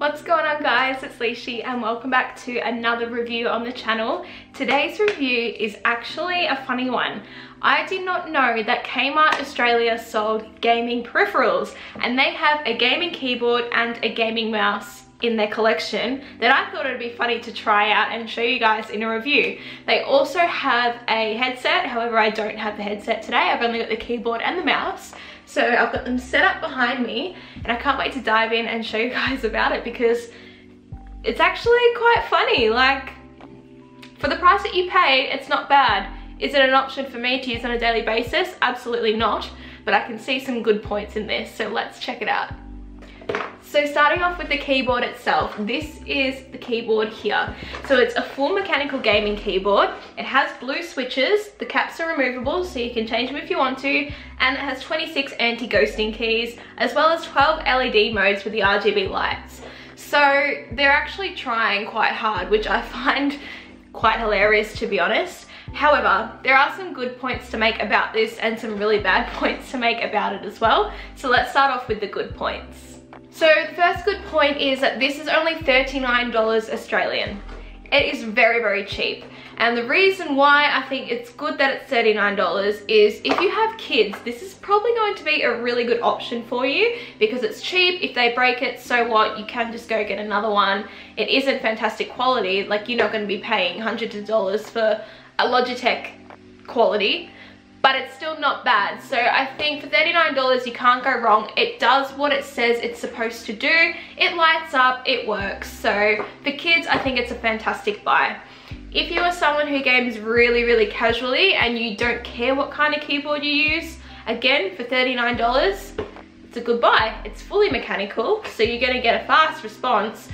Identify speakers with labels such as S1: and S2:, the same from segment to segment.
S1: What's going on guys, it's Liessshy and welcome back to another review on the channel. Today's review is actually a funny one. I did not know that Kmart Australia sold gaming peripherals and they have a gaming keyboard and a gaming mouse in their collection that I thought it'd be funny to try out and show you guys in a review. They also have a headset, however I don't have the headset today, I've only got the keyboard and the mouse. So I've got them set up behind me and I can't wait to dive in and show you guys about it because it's actually quite funny. Like, for the price that you paid, it's not bad. Is it an option for me to use on a daily basis? Absolutely not, but I can see some good points in this, so let's check it out. So starting off with the keyboard itself, this is the keyboard here. So it's a full mechanical gaming keyboard. It has blue switches, the caps are removable so you can change them if you want to, and it has 26 anti-ghosting keys, as well as 12 LED modes with the RGB lights. So they're actually trying quite hard, which I find quite hilarious to be honest. However, there are some good points to make about this and some really bad points to make about it as well. So let's start off with the good points. So the first good point is that this is only $39 Australian. It is very, very cheap. And the reason why I think it's good that it's $39 is if you have kids, this is probably going to be a really good option for you because it's cheap. If they break it, so what? You can just go get another one. It isn't fantastic quality. Like you're not going to be paying hundreds of dollars for a Logitech quality but it's still not bad. So I think for $39 you can't go wrong. It does what it says it's supposed to do. It lights up, it works. So for kids, I think it's a fantastic buy. If you are someone who games really, really casually and you don't care what kind of keyboard you use, again, for $39, it's a good buy. It's fully mechanical, so you're gonna get a fast response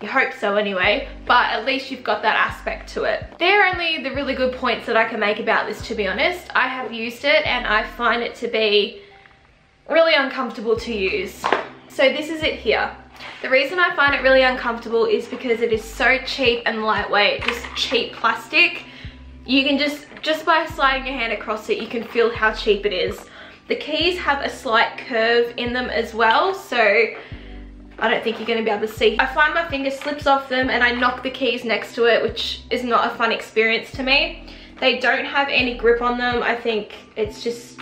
S1: you hope so anyway, but at least you've got that aspect to it. They're only the really good points that I can make about this to be honest. I have used it and I find it to be really uncomfortable to use. So this is it here. The reason I find it really uncomfortable is because it is so cheap and lightweight, just cheap plastic. You can just, just by sliding your hand across it, you can feel how cheap it is. The keys have a slight curve in them as well, so I don't think you're gonna be able to see. I find my finger slips off them and I knock the keys next to it, which is not a fun experience to me. They don't have any grip on them. I think it's just,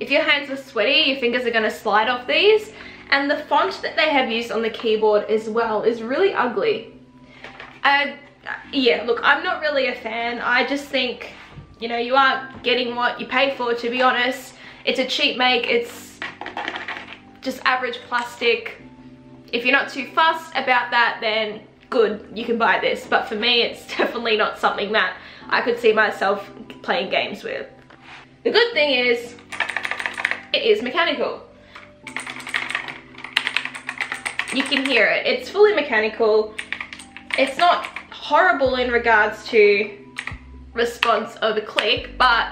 S1: if your hands are sweaty, your fingers are gonna slide off these. And the font that they have used on the keyboard as well is really ugly. Uh, yeah, look, I'm not really a fan. I just think, you know, you aren't getting what you pay for, to be honest. It's a cheap make, it's just average plastic if you're not too fussed about that, then good, you can buy this. But for me, it's definitely not something that I could see myself playing games with. The good thing is, it is mechanical. You can hear it. It's fully mechanical. It's not horrible in regards to response over click, but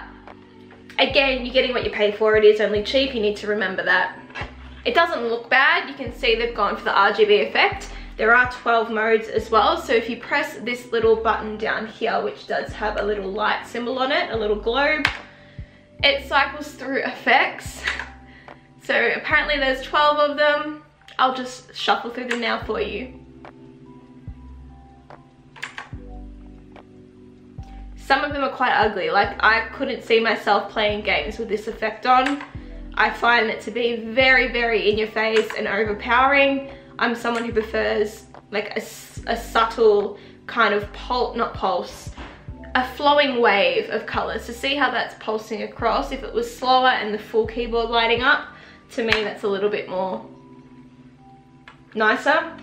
S1: again, you're getting what you pay for. It is only cheap. You need to remember that. It doesn't look bad. You can see they've gone for the RGB effect. There are 12 modes as well. So if you press this little button down here, which does have a little light symbol on it, a little globe, it cycles through effects. So apparently there's 12 of them. I'll just shuffle through them now for you. Some of them are quite ugly. Like I couldn't see myself playing games with this effect on. I find it to be very, very in your face and overpowering. I'm someone who prefers like a, a subtle kind of pulse, not pulse, a flowing wave of colors to see how that's pulsing across. If it was slower and the full keyboard lighting up, to me that's a little bit more nicer.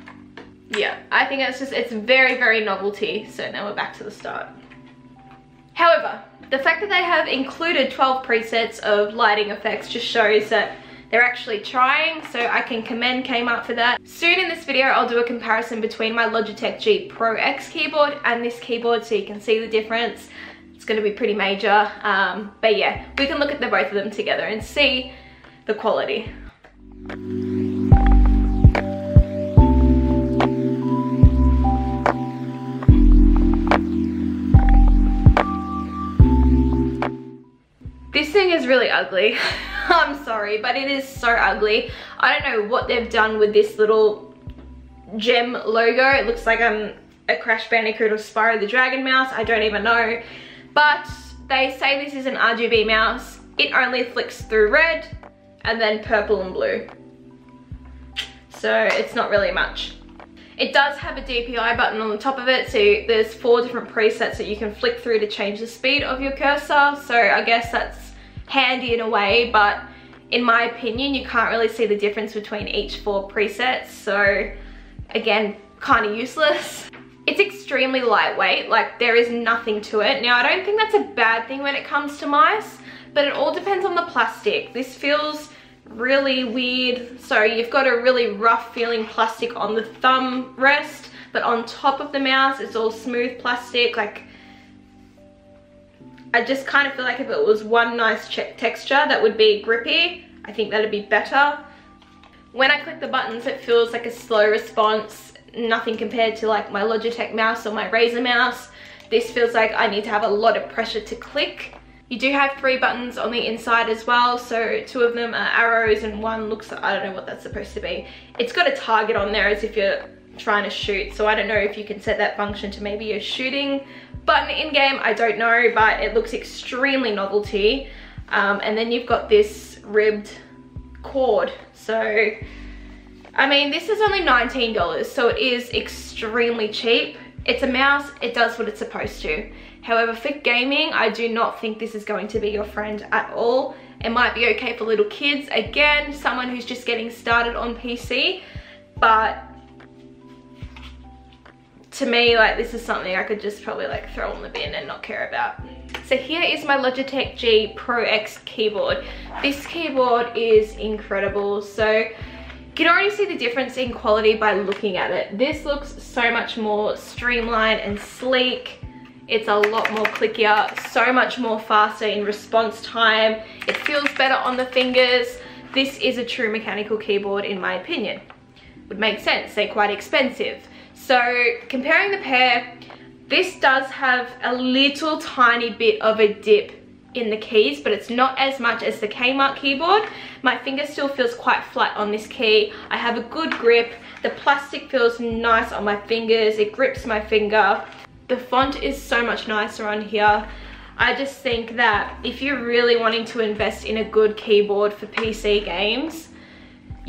S1: Yeah, I think it's just, it's very, very novelty. So now we're back to the start. However, the fact that they have included 12 presets of lighting effects just shows that they're actually trying, so I can commend Kmart for that. Soon in this video, I'll do a comparison between my Logitech G Pro X keyboard and this keyboard so you can see the difference. It's gonna be pretty major, um, but yeah, we can look at the both of them together and see the quality. This thing is really ugly. I'm sorry, but it is so ugly. I don't know what they've done with this little gem logo. It looks like I'm a Crash Bandicoot or Spyro the Dragon mouse. I don't even know. But they say this is an RGB mouse. It only flicks through red and then purple and blue. So it's not really much. It does have a DPI button on the top of it, so there's four different presets that you can flick through to change the speed of your cursor. So I guess that's handy in a way, but in my opinion, you can't really see the difference between each four presets. So again, kind of useless. It's extremely lightweight, like there is nothing to it. Now, I don't think that's a bad thing when it comes to mice, but it all depends on the plastic. This feels really weird. So you've got a really rough feeling plastic on the thumb rest, but on top of the mouse, it's all smooth plastic. Like, I just kind of feel like if it was one nice texture that would be grippy, I think that'd be better. When I click the buttons, it feels like a slow response nothing compared to like my Logitech mouse or my Razer mouse. This feels like I need to have a lot of pressure to click. You do have three buttons on the inside as well, so two of them are arrows and one looks, I don't know what that's supposed to be. It's got a target on there as if you're trying to shoot, so I don't know if you can set that function to maybe a shooting button in-game, I don't know, but it looks extremely novelty. Um, and then you've got this ribbed cord, so I mean, this is only $19, so it is extremely cheap. It's a mouse, it does what it's supposed to. However, for gaming, I do not think this is going to be your friend at all. It might be okay for little kids, again, someone who's just getting started on PC, but to me, like this is something I could just probably like throw in the bin and not care about. So here is my Logitech G Pro X keyboard. This keyboard is incredible. So you can already see the difference in quality by looking at it. This looks so much more streamlined and sleek. It's a lot more clickier, so much more faster in response time. It feels better on the fingers. This is a true mechanical keyboard in my opinion. Would make sense, they're quite expensive. So comparing the pair, this does have a little tiny bit of a dip in the keys, but it's not as much as the Kmart keyboard. My finger still feels quite flat on this key. I have a good grip. The plastic feels nice on my fingers. It grips my finger. The font is so much nicer on here. I just think that if you're really wanting to invest in a good keyboard for PC games,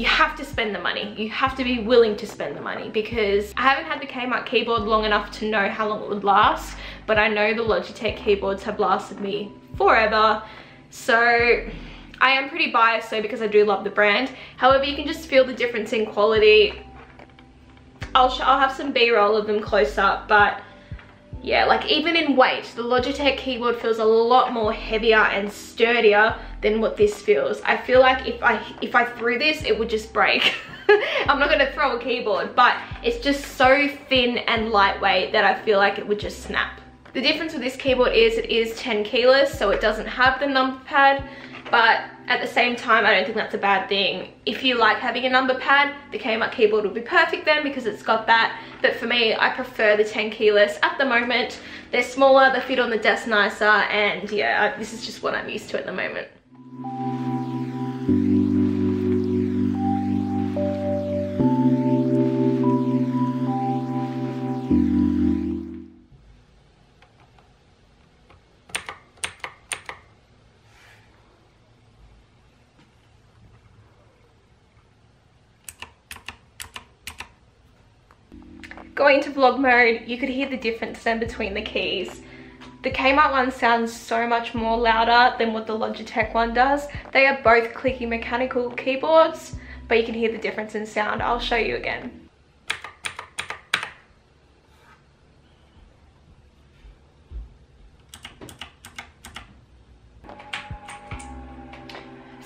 S1: you have to spend the money. You have to be willing to spend the money because I haven't had the Kmart keyboard long enough to know how long it would last, but I know the Logitech keyboards have lasted me forever. So I am pretty biased though because I do love the brand. However, you can just feel the difference in quality. I'll, I'll have some b-roll of them close up, but yeah, like even in weight, the Logitech keyboard feels a lot more heavier and sturdier than what this feels. I feel like if I if I threw this, it would just break. I'm not gonna throw a keyboard, but it's just so thin and lightweight that I feel like it would just snap. The difference with this keyboard is it is 10 keyless, so it doesn't have the number pad, but at the same time, I don't think that's a bad thing. If you like having a number pad, the Kmart keyboard will be perfect then because it's got that. But for me, I prefer the 10 keyless at the moment. They're smaller, they fit on the desk nicer, and yeah, this is just what I'm used to at the moment. Going to vlog mode, you could hear the difference then between the keys. The Kmart one sounds so much more louder than what the Logitech one does. They are both clicky mechanical keyboards, but you can hear the difference in sound. I'll show you again.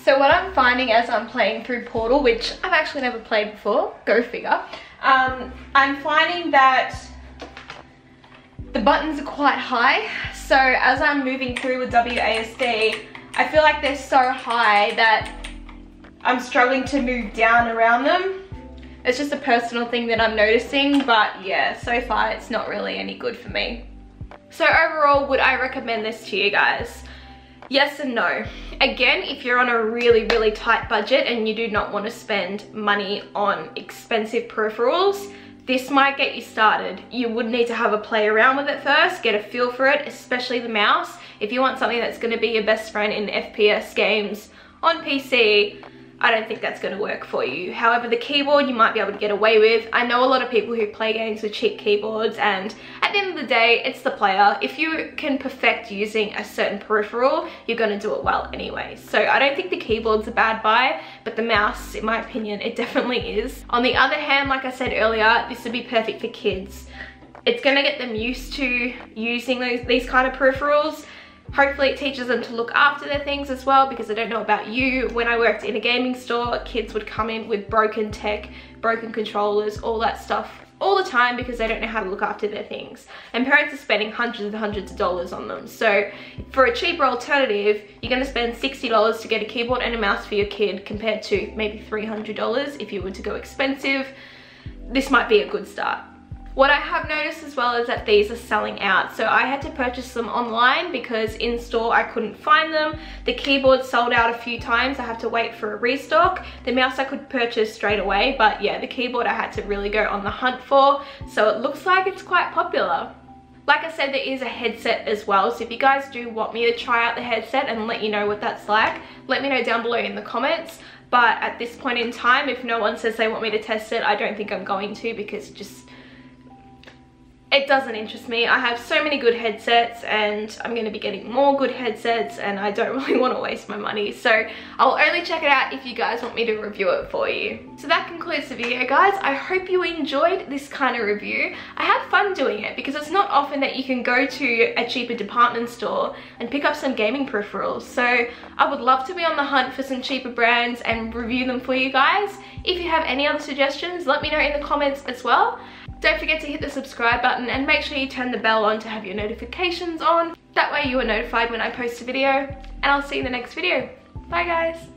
S1: So what I'm finding as I'm playing through Portal, which I've actually never played before, go figure, um, I'm finding that the buttons are quite high. So as I'm moving through with WASD, I feel like they're so high that I'm struggling to move down around them. It's just a personal thing that I'm noticing, but yeah, so far it's not really any good for me. So overall, would I recommend this to you guys? Yes and no. Again, if you're on a really, really tight budget and you do not want to spend money on expensive peripherals, this might get you started. You would need to have a play around with it first, get a feel for it, especially the mouse. If you want something that's gonna be your best friend in FPS games on PC, I don't think that's going to work for you. However, the keyboard you might be able to get away with. I know a lot of people who play games with cheap keyboards and at the end of the day, it's the player. If you can perfect using a certain peripheral, you're going to do it well anyway. So I don't think the keyboard's a bad buy, but the mouse, in my opinion, it definitely is. On the other hand, like I said earlier, this would be perfect for kids. It's going to get them used to using those, these kind of peripherals Hopefully it teaches them to look after their things as well because I don't know about you. When I worked in a gaming store, kids would come in with broken tech, broken controllers, all that stuff all the time because they don't know how to look after their things. And parents are spending hundreds and hundreds of dollars on them. So for a cheaper alternative, you're gonna spend $60 to get a keyboard and a mouse for your kid compared to maybe $300 if you were to go expensive. This might be a good start. What I have noticed as well is that these are selling out. So I had to purchase them online because in store I couldn't find them. The keyboard sold out a few times. I have to wait for a restock. The mouse I could purchase straight away. But yeah, the keyboard I had to really go on the hunt for. So it looks like it's quite popular. Like I said, there is a headset as well. So if you guys do want me to try out the headset and let you know what that's like, let me know down below in the comments. But at this point in time, if no one says they want me to test it, I don't think I'm going to because just it doesn't interest me. I have so many good headsets and I'm going to be getting more good headsets and I don't really want to waste my money. So I'll only check it out if you guys want me to review it for you. So that concludes the video guys. I hope you enjoyed this kind of review. I had fun doing it because it's not often that you can go to a cheaper department store and pick up some gaming peripherals. So I would love to be on the hunt for some cheaper brands and review them for you guys. If you have any other suggestions, let me know in the comments as well. Don't forget to hit the subscribe button and make sure you turn the bell on to have your notifications on. That way you are notified when I post a video and I'll see you in the next video. Bye guys.